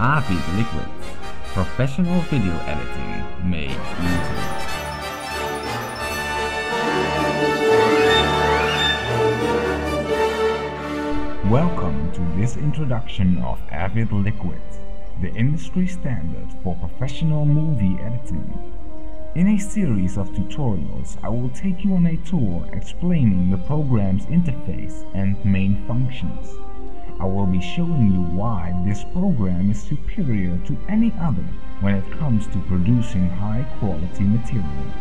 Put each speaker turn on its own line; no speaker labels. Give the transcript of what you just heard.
Avid Liquids Professional Video Editing made easy.
Welcome to this introduction of Avid Liquids, the industry standard for professional movie editing. In a series of tutorials, I will take you on a tour explaining the program's interface and main functions. I will be showing you why this program is superior to any other when it comes to producing high quality material.